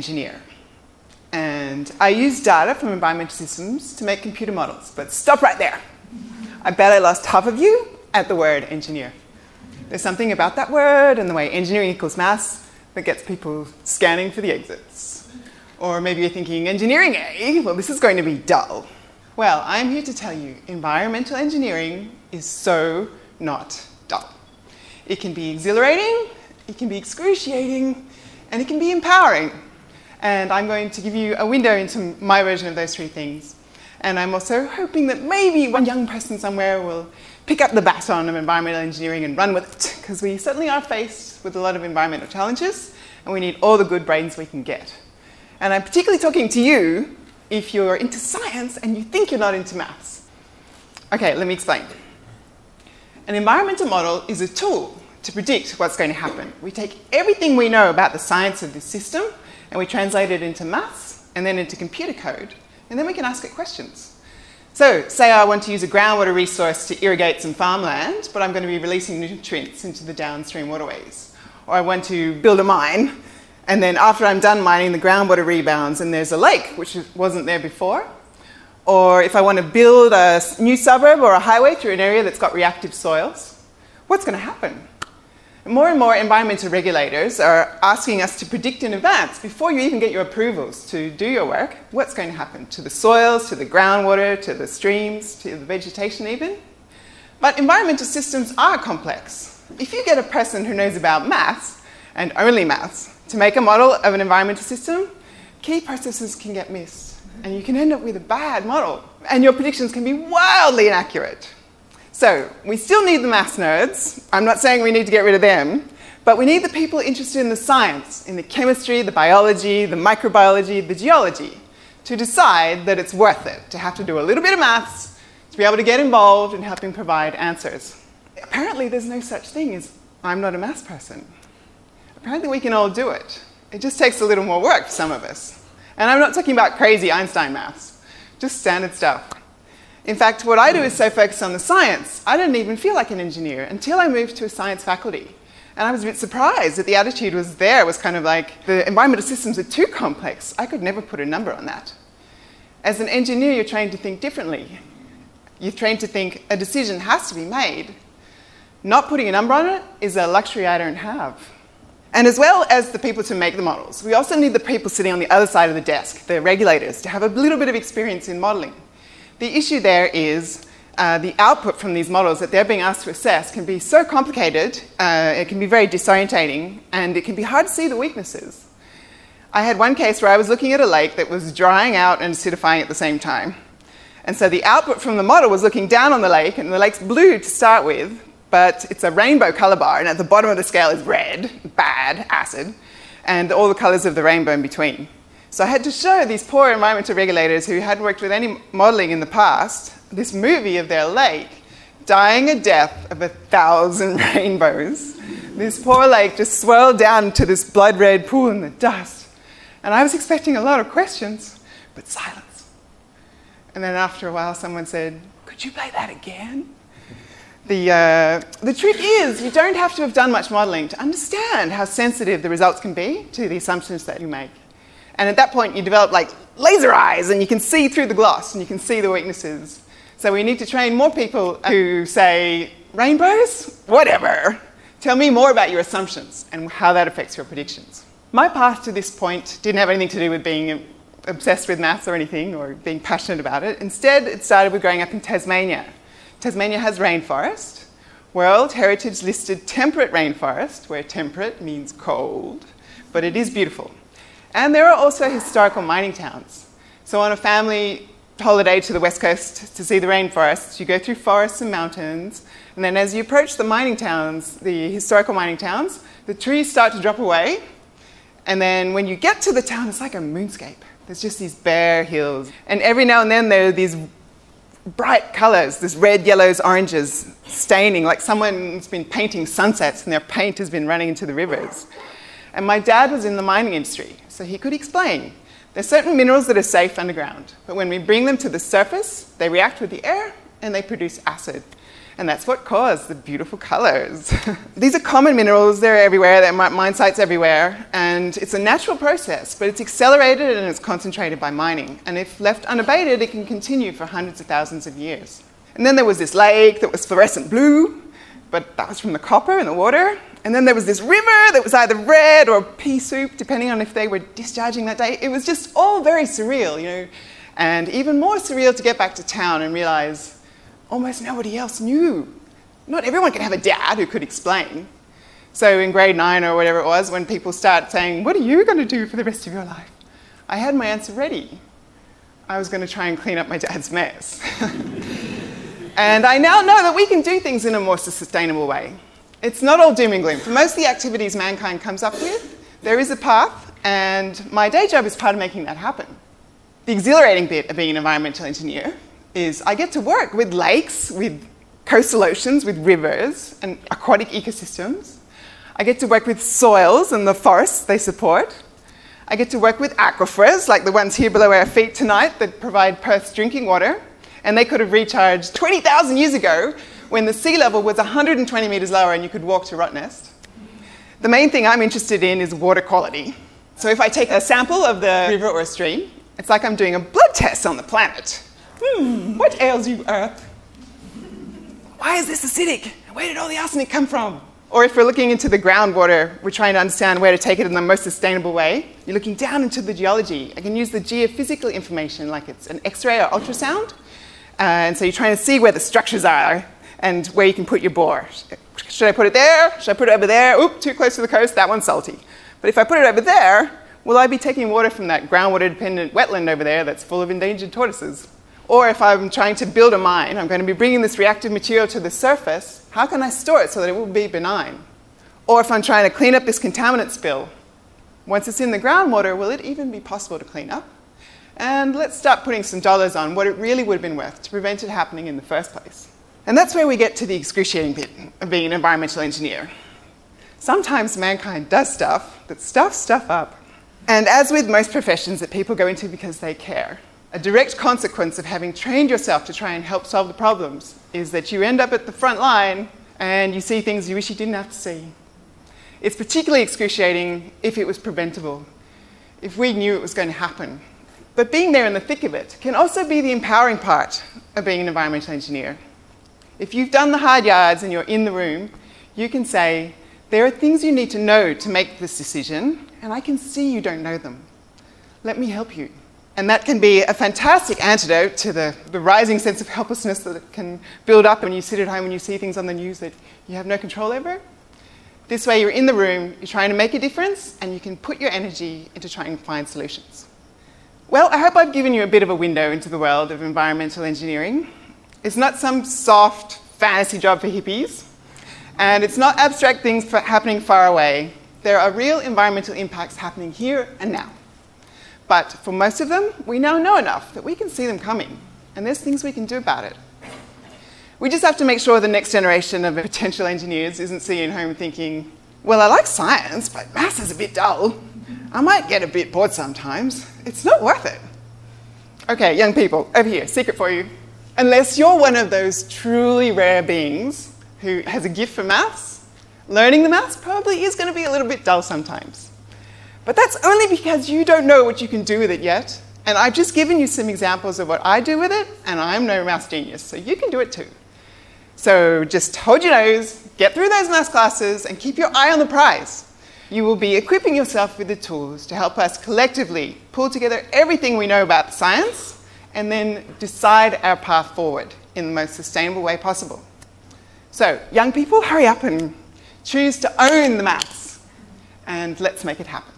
engineer. And I use data from environmental systems to make computer models. But stop right there. I bet I lost half of you at the word engineer. There's something about that word and the way engineering equals maths that gets people scanning for the exits. Or maybe you're thinking, engineering, eh? Well, this is going to be dull. Well, I'm here to tell you environmental engineering is so not dull. It can be exhilarating, it can be excruciating, and it can be empowering. And I'm going to give you a window into my version of those three things. And I'm also hoping that maybe one young person somewhere will pick up the baton of environmental engineering and run with it, because we certainly are faced with a lot of environmental challenges, and we need all the good brains we can get. And I'm particularly talking to you if you're into science and you think you're not into maths. Okay, let me explain. An environmental model is a tool to predict what's going to happen. We take everything we know about the science of this system and we translate it into maths and then into computer code, and then we can ask it questions. So, say I want to use a groundwater resource to irrigate some farmland, but I'm going to be releasing nutrients into the downstream waterways. Or I want to build a mine, and then after I'm done mining, the groundwater rebounds and there's a lake, which wasn't there before. Or if I want to build a new suburb or a highway through an area that's got reactive soils, what's going to happen? More and more environmental regulators are asking us to predict in advance, before you even get your approvals to do your work, what's going to happen to the soils, to the groundwater, to the streams, to the vegetation even. But environmental systems are complex. If you get a person who knows about maths, and only maths, to make a model of an environmental system, key processes can get missed, and you can end up with a bad model, and your predictions can be wildly inaccurate. So we still need the maths nerds. I'm not saying we need to get rid of them, but we need the people interested in the science, in the chemistry, the biology, the microbiology, the geology, to decide that it's worth it to have to do a little bit of maths to be able to get involved in helping provide answers. Apparently, there's no such thing as I'm not a maths person. Apparently, we can all do it. It just takes a little more work for some of us. And I'm not talking about crazy Einstein maths, just standard stuff. In fact, what I do is so focused on the science, I didn't even feel like an engineer until I moved to a science faculty. And I was a bit surprised that the attitude was there. It was kind of like, the environmental systems are too complex. I could never put a number on that. As an engineer, you're trained to think differently. You're trained to think a decision has to be made. Not putting a number on it is a luxury I don't have. And as well as the people to make the models, we also need the people sitting on the other side of the desk, the regulators, to have a little bit of experience in modeling. The issue there is uh, the output from these models that they're being asked to assess can be so complicated, uh, it can be very disorientating, and it can be hard to see the weaknesses. I had one case where I was looking at a lake that was drying out and acidifying at the same time. And so the output from the model was looking down on the lake, and the lake's blue to start with, but it's a rainbow color bar, and at the bottom of the scale is red, bad, acid, and all the colors of the rainbow in between. So I had to show these poor environmental regulators who hadn't worked with any modeling in the past this movie of their lake dying a death of a thousand rainbows. This poor lake just swirled down to this blood red pool in the dust. And I was expecting a lot of questions, but silence. And then after a while, someone said, Could you play that again? The, uh, the trick is you don't have to have done much modeling to understand how sensitive the results can be to the assumptions that you make. And at that point, you develop like laser eyes and you can see through the gloss and you can see the weaknesses. So we need to train more people who say, rainbows? Whatever. Tell me more about your assumptions and how that affects your predictions. My path to this point didn't have anything to do with being obsessed with maths or anything or being passionate about it. Instead, it started with growing up in Tasmania. Tasmania has rainforest, World Heritage listed temperate rainforest, where temperate means cold, but it is beautiful. And there are also historical mining towns. So on a family holiday to the west coast to see the rainforests, you go through forests and mountains, and then as you approach the mining towns, the historical mining towns, the trees start to drop away, and then when you get to the town, it's like a moonscape. There's just these bare hills. And every now and then there are these bright colors, this red, yellows, oranges, staining, like someone's been painting sunsets and their paint has been running into the rivers. And my dad was in the mining industry, so he could explain. There's certain minerals that are safe underground, but when we bring them to the surface, they react with the air and they produce acid. And that's what caused the beautiful colors. These are common minerals, they're everywhere, there are mine sites everywhere, and it's a natural process, but it's accelerated and it's concentrated by mining. And if left unabated, it can continue for hundreds of thousands of years. And then there was this lake that was fluorescent blue, but that was from the copper in the water. And then there was this river that was either red or pea soup, depending on if they were discharging that day. It was just all very surreal, you know. And even more surreal to get back to town and realize almost nobody else knew. Not everyone could have a dad who could explain. So in grade nine or whatever it was, when people start saying, What are you going to do for the rest of your life? I had my answer ready. I was going to try and clean up my dad's mess. and I now know that we can do things in a more sustainable way. It's not all doom and gloom. For most of the activities mankind comes up with, there is a path, and my day job is part of making that happen. The exhilarating bit of being an environmental engineer is I get to work with lakes, with coastal oceans, with rivers and aquatic ecosystems. I get to work with soils and the forests they support. I get to work with aquifers, like the ones here below our feet tonight, that provide Perth's drinking water. And they could have recharged 20,000 years ago when the sea level was 120 metres lower and you could walk to Rottnest. The main thing I'm interested in is water quality. So if I take a sample of the river or a stream, it's like I'm doing a blood test on the planet. Hmm, what ails you, Earth? Why is this acidic? Where did all the arsenic come from? Or if we're looking into the groundwater, we're trying to understand where to take it in the most sustainable way. You're looking down into the geology. I can use the geophysical information like it's an X-ray or ultrasound. Uh, and so you're trying to see where the structures are and where you can put your bore. Should I put it there? Should I put it over there? Oop, too close to the coast, that one's salty. But if I put it over there, will I be taking water from that groundwater dependent wetland over there that's full of endangered tortoises? Or if I'm trying to build a mine, I'm going to be bringing this reactive material to the surface, how can I store it so that it will be benign? Or if I'm trying to clean up this contaminant spill, once it's in the groundwater, will it even be possible to clean up? And let's start putting some dollars on what it really would have been worth to prevent it happening in the first place. And that's where we get to the excruciating bit of being an environmental engineer. Sometimes mankind does stuff that stuffs stuff up. And as with most professions that people go into because they care, a direct consequence of having trained yourself to try and help solve the problems is that you end up at the front line and you see things you wish you didn't have to see. It's particularly excruciating if it was preventable, if we knew it was going to happen. But being there in the thick of it can also be the empowering part of being an environmental engineer. If you've done the hard yards and you're in the room, you can say, there are things you need to know to make this decision, and I can see you don't know them. Let me help you. And that can be a fantastic antidote to the, the rising sense of helplessness that can build up when you sit at home and you see things on the news that you have no control over. This way, you're in the room, you're trying to make a difference, and you can put your energy into trying to find solutions. Well, I hope I've given you a bit of a window into the world of environmental engineering. It's not some soft fantasy job for hippies, and it's not abstract things happening far away. There are real environmental impacts happening here and now. But for most of them, we now know enough that we can see them coming, and there's things we can do about it. We just have to make sure the next generation of potential engineers isn't sitting home thinking, well, I like science, but maths is a bit dull. I might get a bit bored sometimes. It's not worth it. Okay, young people, over here, secret for you. Unless you're one of those truly rare beings who has a gift for maths, learning the maths probably is going to be a little bit dull sometimes. But that's only because you don't know what you can do with it yet. And I've just given you some examples of what I do with it, and I'm no maths genius, so you can do it too. So just hold your nose, get through those maths classes, and keep your eye on the prize. You will be equipping yourself with the tools to help us collectively pull together everything we know about science and then decide our path forward in the most sustainable way possible. So, young people, hurry up and choose to own the maths, and let's make it happen.